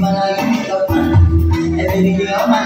my life is so. And baby girl, my